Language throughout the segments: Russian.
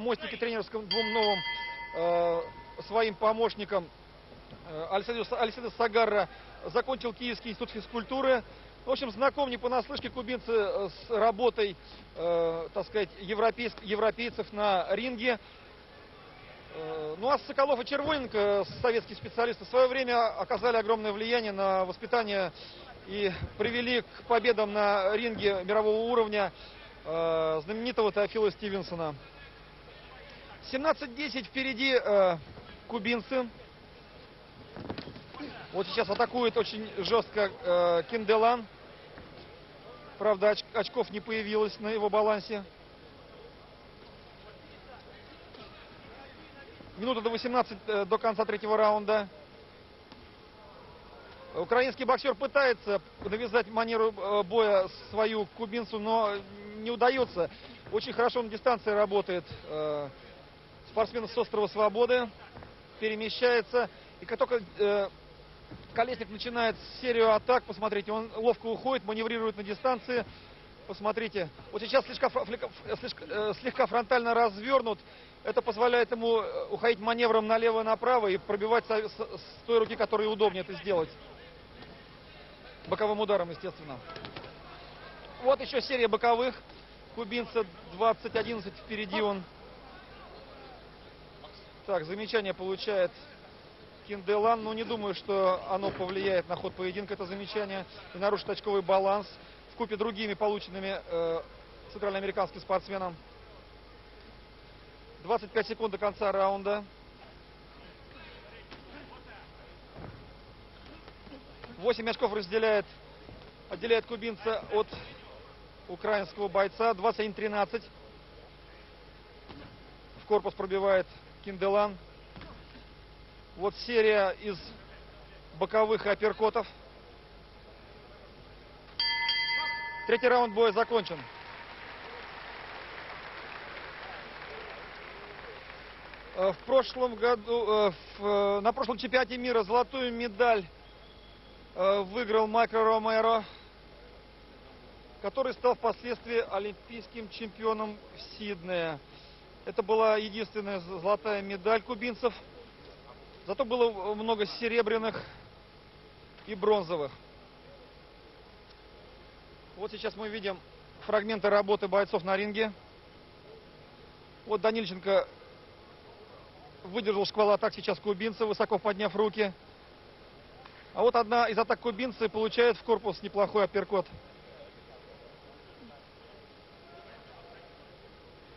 мостике тренерском двум новым э, своим помощникам э, Альсидо Сагарра закончил Киевский институт физкультуры. В общем, знаком не понаслышке кубинцы э, с работой, э, так сказать, европейск, европейцев на ринге. Э, ну а Соколов и Червоненко, советские специалисты, в свое время оказали огромное влияние на воспитание и привели к победам на ринге мирового уровня э, знаменитого Теофила Стивенсона. 17-10 впереди э, кубинцы. Вот сейчас атакует очень жестко э, Кинделан. Правда, оч очков не появилось на его балансе. Минута до 18 э, до конца третьего раунда. Украинский боксер пытается навязать манеру э, боя свою кубинцу, но не удается. Очень хорошо на дистанции работает э, спортсмен с острова Свободы. Перемещается. И как только э, Колесник начинает серию атак, посмотрите, он ловко уходит, маневрирует на дистанции. Посмотрите, вот сейчас слегка, слегка, э, слегка фронтально развернут. Это позволяет ему э, уходить маневром налево-направо и пробивать с, с, с той руки, которой удобнее это сделать. Боковым ударом, естественно. Вот еще серия боковых. Кубинца 20-11 впереди он. Так, замечание получает Кинделан. Но не думаю, что оно повлияет на ход поединка, это замечание. И нарушит очковый баланс. В купе другими полученными э, центральноамериканским спортсменом. 25 секунд до конца раунда. 8 очков разделяет, отделяет кубинца от украинского бойца. 21-13. В корпус пробивает Кинделан. Вот серия из боковых апперкотов. Третий раунд боя закончен. Э, в прошлом году, э, в, э, на прошлом чемпионате мира золотую медаль выиграл Майкро Ромеро, который стал впоследствии олимпийским чемпионом в Сиднее. Это была единственная золотая медаль кубинцев. Зато было много серебряных и бронзовых. Вот сейчас мы видим фрагменты работы бойцов на ринге. Вот Данильченко выдержал шквал атак сейчас кубинца, высоко подняв руки. А вот одна из атак кубинца получает в корпус неплохой апперкот.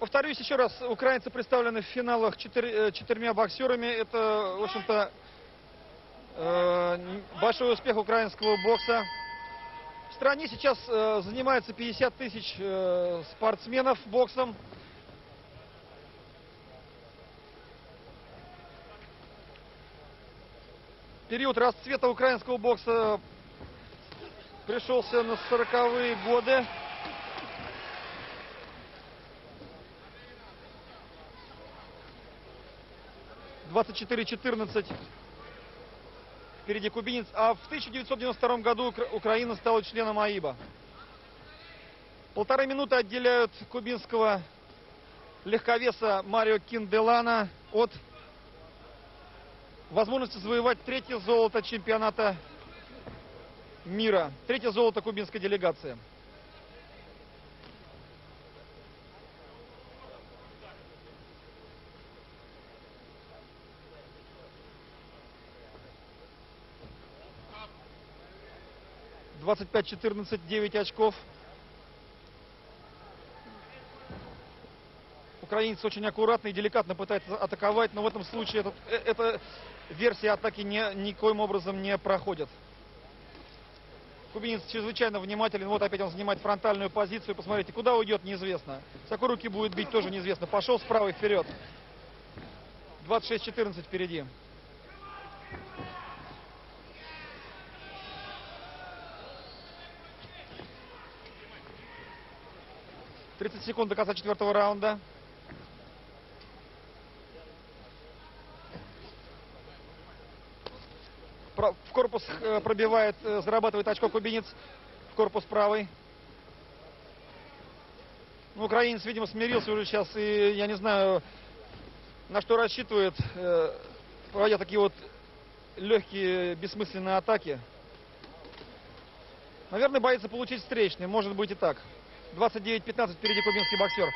Повторюсь еще раз, украинцы представлены в финалах четыр, э, четырьмя боксерами. Это, в общем-то, э, большой успех украинского бокса. В стране сейчас э, занимается 50 тысяч э, спортсменов боксом. Период расцвета украинского бокса пришелся на 40-е годы. Двадцать четыре четырнадцать впереди кубинец. А в 1992 году Украина стала членом АИБа. Полторы минуты отделяют кубинского легковеса Марио Кинделана от возможности завоевать третье золото чемпионата мира. Третье золото кубинской делегации. Двадцать пять четырнадцать девять очков. Украинец очень аккуратно и деликатно пытается атаковать, но в этом случае этот, э, эта версия атаки не, никоим образом не проходит. Кубинец чрезвычайно внимателен. Вот опять он занимает фронтальную позицию. Посмотрите, куда уйдет, неизвестно. С какой руки будет бить, тоже неизвестно. Пошел справа и вперед. 26-14 впереди. Тридцать секунд до конца четвертого раунда. в корпус э, пробивает, э, зарабатывает очко кубинец в корпус правый. Ну, украинец, видимо, смирился уже сейчас, и я не знаю, на что рассчитывает, э, проводя такие вот легкие бессмысленные атаки. Наверное, боится получить встречный, может быть и так. 29-15 впереди кубинский боксер.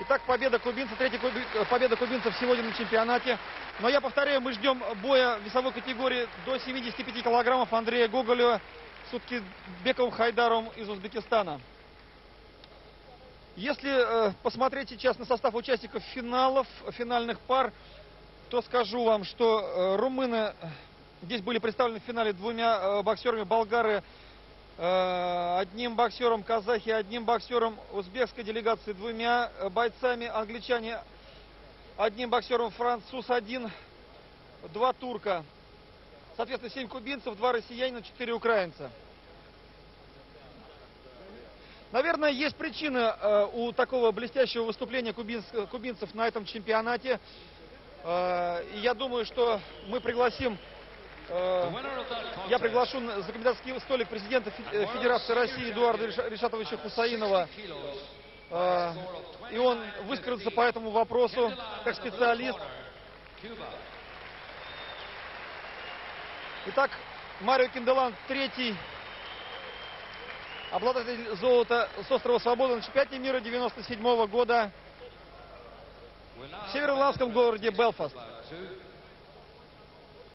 Итак, победа кубинца, третья куби- э, победа кубинцев сегодня на чемпионате. Но я повторяю, мы ждем боя весовой категории до 75 килограммов Андрея Гоголева с Бековым Хайдаром из Узбекистана. Если э, посмотреть сейчас на состав участников финалов, финальных пар, то скажу вам, что э, румыны здесь были представлены в финале двумя э, боксерами, болгары э, одним боксером, казахи одним боксером, узбекской делегации двумя э, бойцами, англичане одним боксером, француз один, два турка. Соответственно, 7 кубинцев, два россиянина, 4 украинца. Наверное, есть причина э, у такого блестящего выступления кубинц, кубинцев на этом чемпионате. Э, и я думаю, что мы пригласим, э, я приглашу за комендантский столик президента э, Федерации России Эдуарда Реша- Решатовича Хусаинова. Э, и он выскажется по этому вопросу как специалист. Итак, Марио Кинделан третий обладатель золота с острова Свободы на чемпионате мира 97 года в североирландском городе Белфаст.